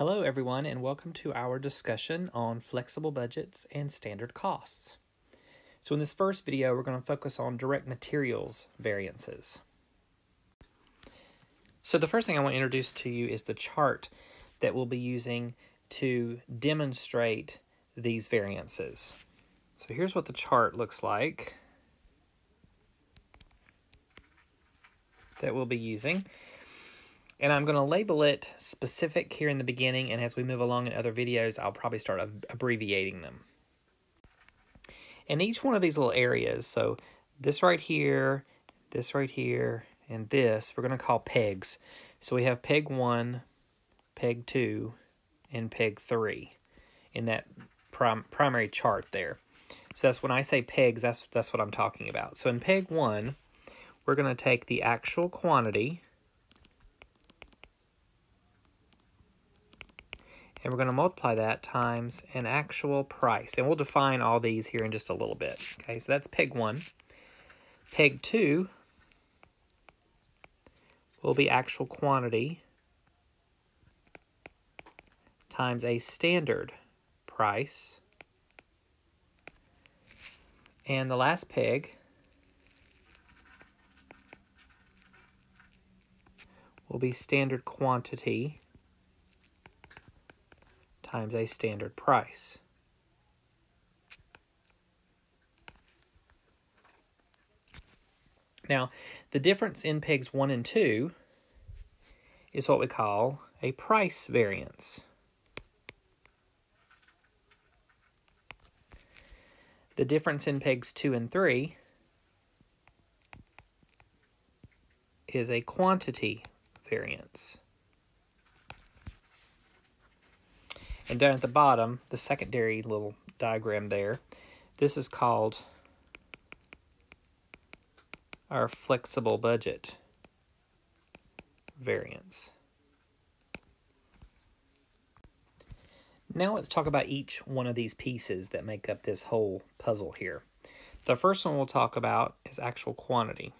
Hello, everyone, and welcome to our discussion on flexible budgets and standard costs. So, in this first video, we're going to focus on direct materials variances. So, the first thing I want to introduce to you is the chart that we'll be using to demonstrate these variances. So, here's what the chart looks like that we'll be using. And I'm going to label it specific here in the beginning, and as we move along in other videos, I'll probably start abbreviating them. And each one of these little areas, so this right here, this right here, and this, we're going to call pegs. So we have peg 1, peg 2, and peg 3 in that prim primary chart there. So that's when I say pegs, that's, that's what I'm talking about. So in peg 1, we're going to take the actual quantity, and we're going to multiply that times an actual price. And we'll define all these here in just a little bit. Okay, so that's peg 1. Peg 2 will be actual quantity times a standard price. And the last peg will be standard quantity times a standard price. Now, the difference in pegs 1 and 2 is what we call a price variance. The difference in pegs 2 and 3 is a quantity variance. And down at the bottom, the secondary little diagram there, this is called our flexible budget variance. Now let's talk about each one of these pieces that make up this whole puzzle here. The first one we'll talk about is actual quantity.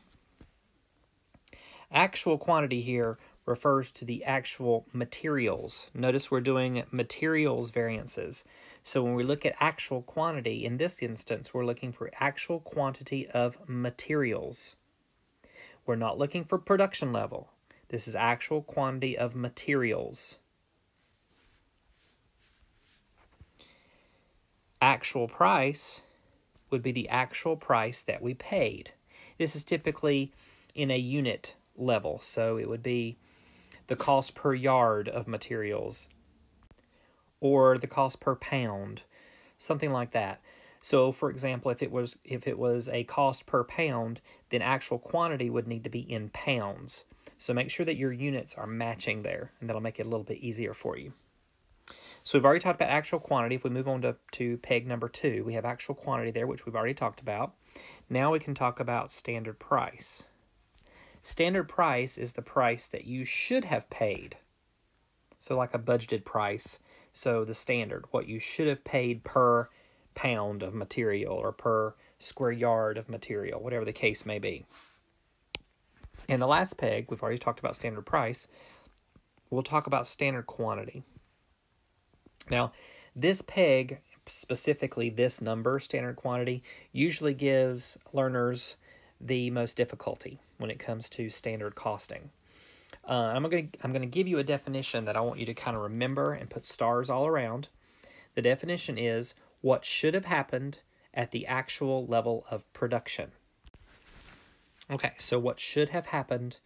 Actual quantity here refers to the actual materials. Notice we're doing materials variances. So when we look at actual quantity, in this instance, we're looking for actual quantity of materials. We're not looking for production level. This is actual quantity of materials. Actual price would be the actual price that we paid. This is typically in a unit level, so it would be the cost per yard of materials or the cost per pound, something like that. So for example, if it was if it was a cost per pound, then actual quantity would need to be in pounds. So make sure that your units are matching there, and that'll make it a little bit easier for you. So we've already talked about actual quantity. If we move on to, to peg number two, we have actual quantity there, which we've already talked about. Now we can talk about standard price. Standard price is the price that you should have paid. So like a budgeted price. So the standard, what you should have paid per pound of material or per square yard of material, whatever the case may be. And the last peg, we've already talked about standard price. We'll talk about standard quantity. Now, this peg, specifically this number, standard quantity, usually gives learners the most difficulty when it comes to standard costing. Uh, I'm going to I'm going to give you a definition that I want you to kind of remember and put stars all around. The definition is what should have happened at the actual level of production. Okay, so what should have happened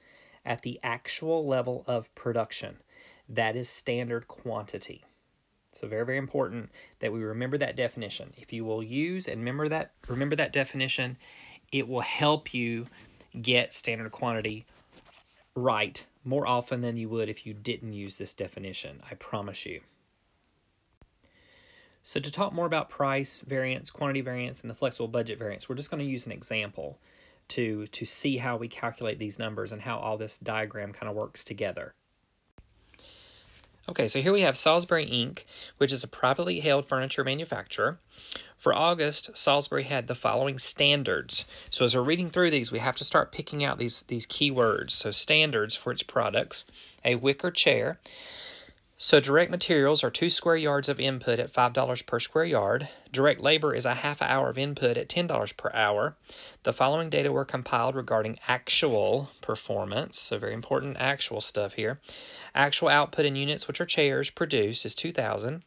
at the actual level of production? That is standard quantity. So very, very important that we remember that definition. If you will use and remember that remember that definition, it will help you get standard quantity right more often than you would if you didn't use this definition. I promise you. So to talk more about price variance, quantity variance, and the flexible budget variance, we're just going to use an example to, to see how we calculate these numbers and how all this diagram kind of works together. Okay, so here we have Salisbury Inc., which is a privately held furniture manufacturer. For August, Salisbury had the following standards. So as we're reading through these, we have to start picking out these, these key words. So standards for its products, a wicker chair. So direct materials are two square yards of input at $5 per square yard. Direct labor is a half hour of input at $10 per hour. The following data were compiled regarding actual performance, so very important actual stuff here. Actual output in units, which are chairs, produced is 2,000.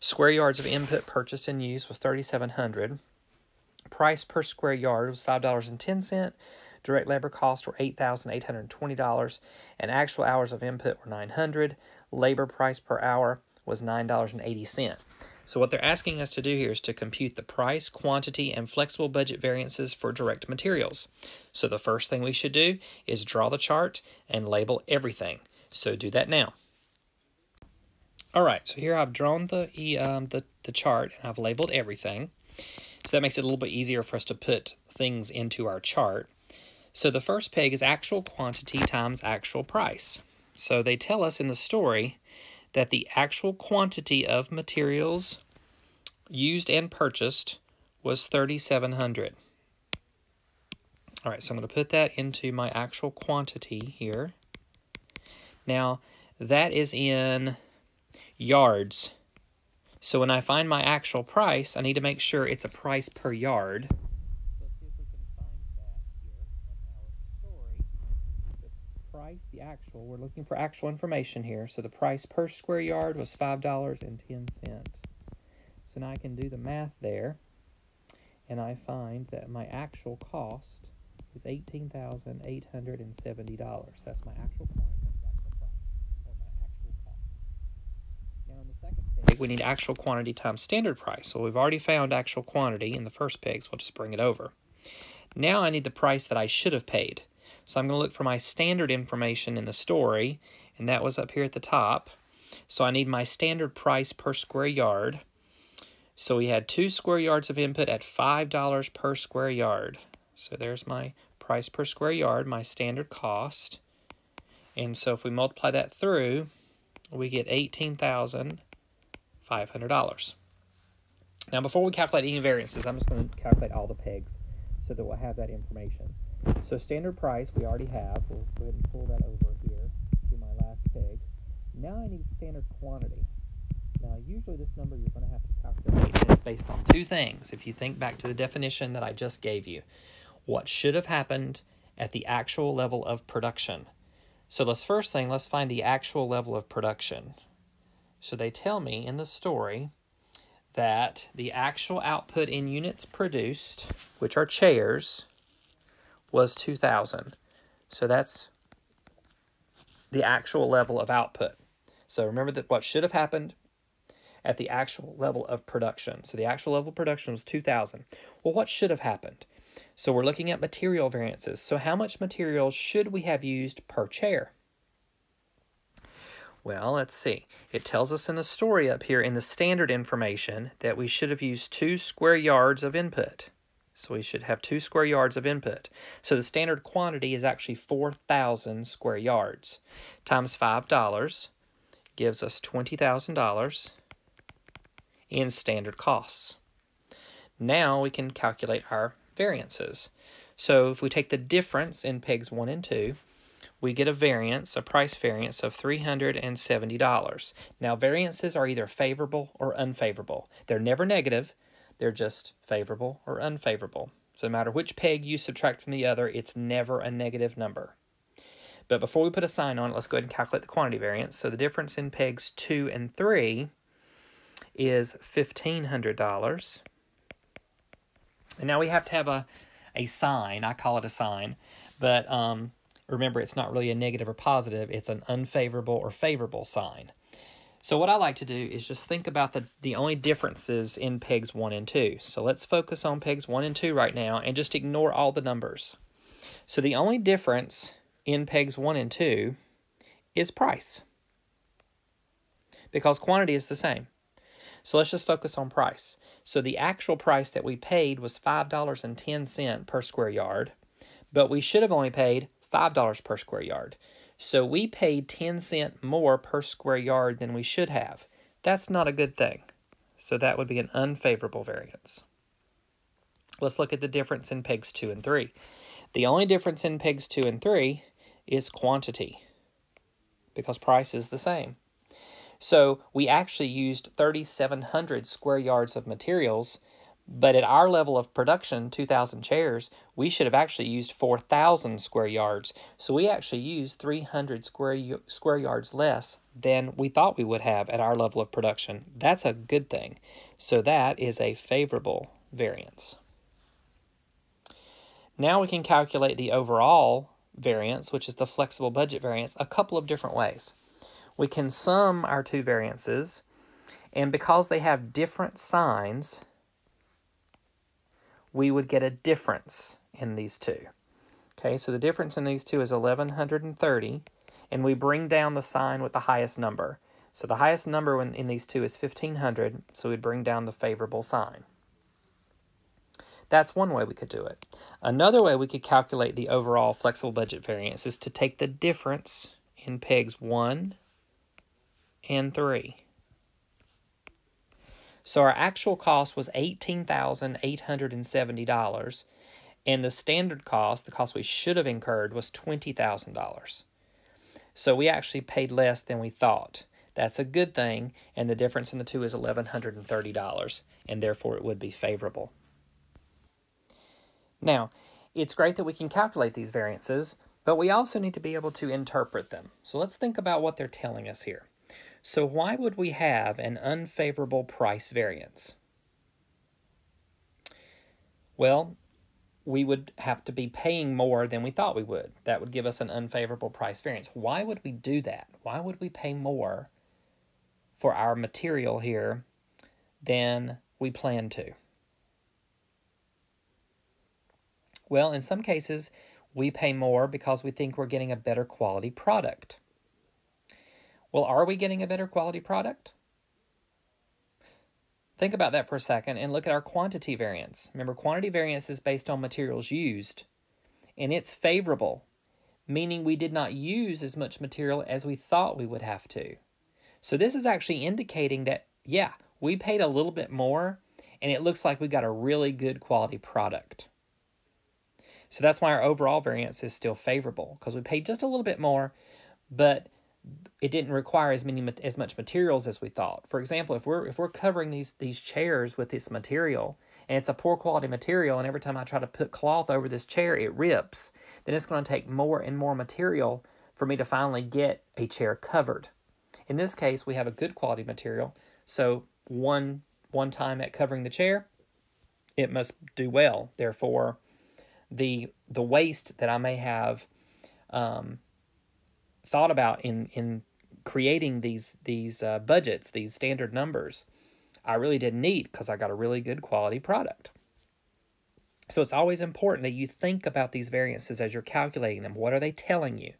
Square yards of input purchased and used was 3,700. Price per square yard was $5.10. Direct labor costs were $8,820, and actual hours of input were 900 labor price per hour was $9.80. So what they're asking us to do here is to compute the price, quantity, and flexible budget variances for direct materials. So the first thing we should do is draw the chart and label everything. So do that now. All right, so here I've drawn the, um, the, the chart and I've labeled everything. So that makes it a little bit easier for us to put things into our chart. So the first peg is actual quantity times actual price. So they tell us in the story that the actual quantity of materials used and purchased was 3,700. All right, so I'm going to put that into my actual quantity here. Now, that is in yards. So when I find my actual price, I need to make sure it's a price per yard. So let's see if we can find that here of our story. The price, the actual, we're looking for actual information here. So the price per square yard was $5.10. So now I can do the math there, and I find that my actual cost is $18,870. That's my actual quantity, actual price, or my actual cost. Now in the second we need actual quantity times standard price. So we've already found actual quantity in the first peg, so we'll just bring it over. Now I need the price that I should have paid. So I'm going to look for my standard information in the story, and that was up here at the top. So I need my standard price per square yard. So we had two square yards of input at $5 per square yard. So there's my price per square yard, my standard cost. And so if we multiply that through, we get $18,500. Now before we calculate any variances, I'm just going to calculate all the pegs so that we'll have that information. So standard price we already have. We'll go ahead and pull that over here to my last peg. Now I need standard quantity. Now usually this number you're going to have to calculate and it's based on two things. If you think back to the definition that I just gave you. What should have happened at the actual level of production. So let's first thing, let's find the actual level of production. So they tell me in the story that the actual output in units produced, which are chairs, was 2,000. So that's the actual level of output. So remember that what should have happened at the actual level of production. So the actual level of production was 2,000. Well, what should have happened? So we're looking at material variances. So how much material should we have used per chair? Well, let's see. It tells us in the story up here in the standard information that we should have used two square yards of input. So we should have two square yards of input. So the standard quantity is actually 4,000 square yards. Times $5 gives us $20,000 in standard costs. Now we can calculate our variances. So if we take the difference in pegs 1 and 2, we get a variance, a price variance of $370. Now variances are either favorable or unfavorable. They're never negative, they're just favorable or unfavorable. So no matter which peg you subtract from the other, it's never a negative number. But before we put a sign on it, let's go ahead and calculate the quantity variance. So the difference in pegs 2 and 3 is $1,500. And now we have to have a, a sign. I call it a sign. But um, remember, it's not really a negative or positive. It's an unfavorable or favorable sign. So what I like to do is just think about the, the only differences in pegs 1 and 2. So let's focus on pegs 1 and 2 right now and just ignore all the numbers. So the only difference in pegs 1 and 2 is price because quantity is the same. So let's just focus on price. So the actual price that we paid was $5.10 per square yard, but we should have only paid $5 per square yard. So we paid 10 cent more per square yard than we should have. That's not a good thing. So that would be an unfavorable variance. Let's look at the difference in pegs 2 and 3. The only difference in pegs 2 and 3 is quantity because price is the same. So we actually used 3,700 square yards of materials, but at our level of production, 2,000 chairs, we should have actually used 4,000 square yards. So we actually used 300 square, square yards less than we thought we would have at our level of production. That's a good thing. So that is a favorable variance. Now we can calculate the overall variance, which is the flexible budget variance, a couple of different ways. We can sum our two variances, and because they have different signs, we would get a difference in these two. Okay, so the difference in these two is 1130, and we bring down the sign with the highest number. So the highest number in, in these two is 1500, so we'd bring down the favorable sign. That's one way we could do it. Another way we could calculate the overall flexible budget variance is to take the difference in pegs 1 and 3. So our actual cost was $18,870 and the standard cost, the cost we should have incurred, was $20,000. So we actually paid less than we thought. That's a good thing, and the difference in the two is $1,130, and therefore it would be favorable. Now, it's great that we can calculate these variances, but we also need to be able to interpret them. So let's think about what they're telling us here. So why would we have an unfavorable price variance? Well, we would have to be paying more than we thought we would. That would give us an unfavorable price variance. Why would we do that? Why would we pay more for our material here than we plan to? Well, in some cases, we pay more because we think we're getting a better quality product. Well, are we getting a better quality product? Think about that for a second and look at our quantity variance. Remember, quantity variance is based on materials used, and it's favorable, meaning we did not use as much material as we thought we would have to. So this is actually indicating that, yeah, we paid a little bit more, and it looks like we got a really good quality product. So that's why our overall variance is still favorable because we paid just a little bit more, but it didn't require as many as much materials as we thought. For example, if we're if we're covering these these chairs with this material and it's a poor quality material and every time I try to put cloth over this chair it rips, then it's going to take more and more material for me to finally get a chair covered. In this case, we have a good quality material, so one one time at covering the chair, it must do well. Therefore, the the waste that I may have um, thought about in in creating these these uh, budgets, these standard numbers, I really didn't need because I got a really good quality product. So it's always important that you think about these variances as you're calculating them. What are they telling you?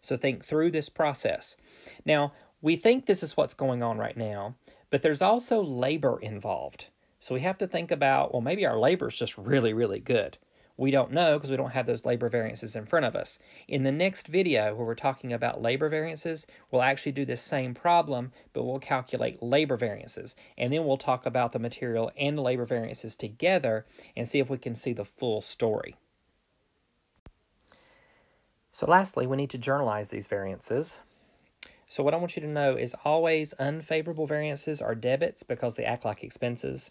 So think through this process. Now, we think this is what's going on right now, but there's also labor involved. So we have to think about, well, maybe our labor is just really, really good. We don't know because we don't have those labor variances in front of us. In the next video where we're talking about labor variances, we'll actually do this same problem, but we'll calculate labor variances. And then we'll talk about the material and the labor variances together and see if we can see the full story. So lastly, we need to journalize these variances. So what I want you to know is always unfavorable variances are debits because they act like expenses,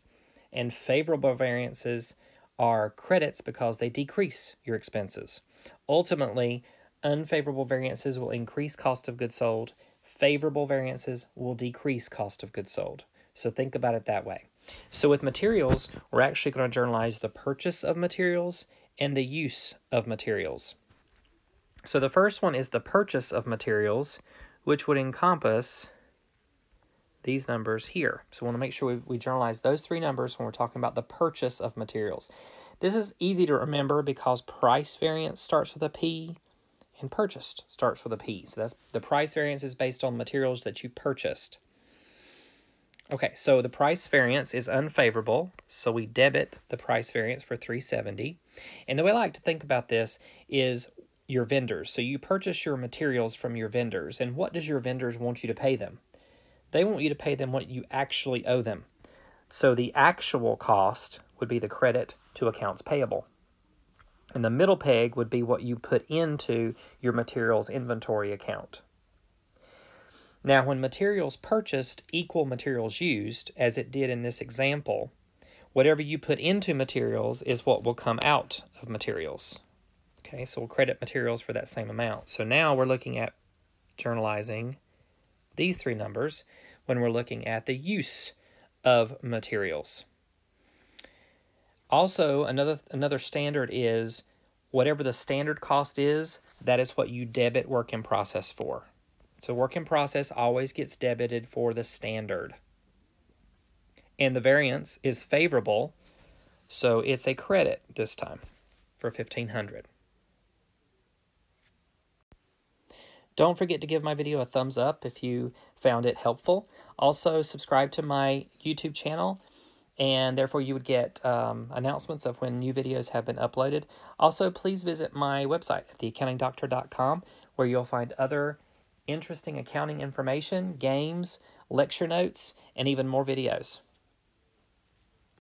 and favorable variances are credits because they decrease your expenses. Ultimately, unfavorable variances will increase cost of goods sold. Favorable variances will decrease cost of goods sold. So think about it that way. So with materials, we're actually going to journalize the purchase of materials and the use of materials. So the first one is the purchase of materials, which would encompass these numbers here. So we want to make sure we, we journalize those three numbers when we're talking about the purchase of materials. This is easy to remember because price variance starts with a P and purchased starts with a P. So that's the price variance is based on materials that you purchased. Okay, so the price variance is unfavorable, so we debit the price variance for 370. And the way I like to think about this is your vendors. So you purchase your materials from your vendors, and what does your vendors want you to pay them? They want you to pay them what you actually owe them. So the actual cost would be the credit to accounts payable. And the middle peg would be what you put into your materials inventory account. Now, when materials purchased equal materials used, as it did in this example, whatever you put into materials is what will come out of materials. Okay, so we'll credit materials for that same amount. So now we're looking at journalizing these three numbers when we're looking at the use of materials. Also, another another standard is whatever the standard cost is, that is what you debit work in process for. So work in process always gets debited for the standard. And the variance is favorable, so it's a credit this time for 1500. Don't forget to give my video a thumbs up if you found it helpful. Also, subscribe to my YouTube channel and therefore you would get um, announcements of when new videos have been uploaded. Also, please visit my website at theaccountingdoctor.com where you'll find other interesting accounting information, games, lecture notes, and even more videos.